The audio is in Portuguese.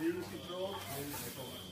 Music Road, Music Road.